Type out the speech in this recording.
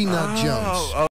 Peanut Jones. Oh, oh.